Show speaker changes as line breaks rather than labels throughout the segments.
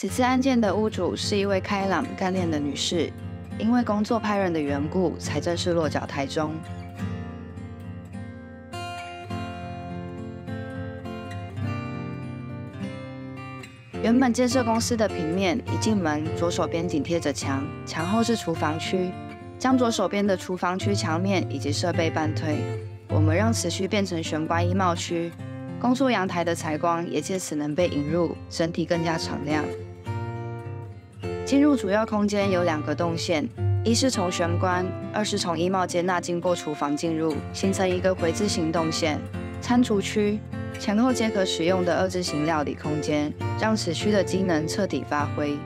此次案件的屋主是一位开朗干练的女士，因为工作派人的缘故，才正式落脚台中。原本建设公司的平面，一进门左手边紧贴着墙，墙后是厨房区，将左手边的厨房区墙面以及设备半推，我们让此区变成玄关衣帽区，工作阳台的采光也借此能被引入，整体更加敞亮。进入主要空间有两个动线，一是从玄关，二是从衣帽间那经过厨房进入，形成一个回字形动线。餐厨区。前后皆可使用的二字形料理空间，让此区的机能彻底发挥。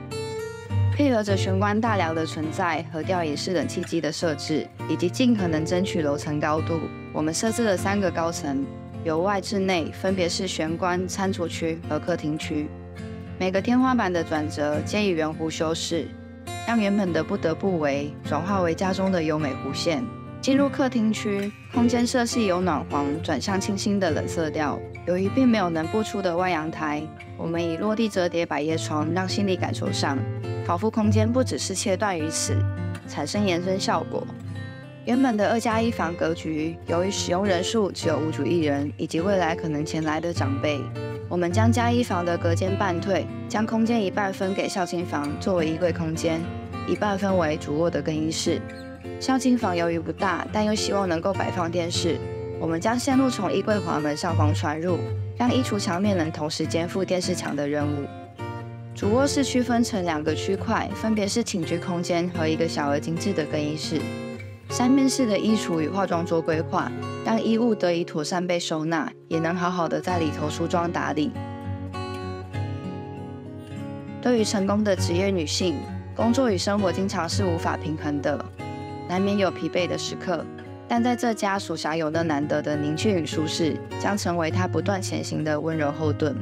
配合着玄关大梁的存在和吊椅式冷气机的设置，以及尽可能争取楼层高度，我们设置了三个高层，由外至内分别是玄关、餐厨区和客厅区。每个天花板的转折皆以圆弧修饰，让原本的不得不为转化为家中的优美弧线。进入客厅区，空间色系由暖黄转向清新的冷色调。由于并没有能不出的外阳台，我们以落地折叠百叶窗，让心理感受上，仿佛空间不只是切断于此，产生延伸效果。原本的二加一房格局，由于使用人数只有屋主一人以及未来可能前来的长辈，我们将加一房的隔间半退，将空间一半分给孝亲房作为衣柜空间，一半分为主卧的更衣室。孝亲房由于不大，但又希望能够摆放电视，我们将线路从衣柜滑门上方传入，让衣橱墙面能同时肩负电视墙的任务。主卧室区分成两个区块，分别是寝居空间和一个小而精致的更衣室。三面式的衣橱与化妆桌规划，让衣物得以妥善被收纳，也能好好的在里头梳妆打理。对于成功的职业女性，工作与生活经常是无法平衡的。难免有疲惫的时刻，但在这家所享有那难得的宁静与舒适，将成为她不断前行的温柔后盾。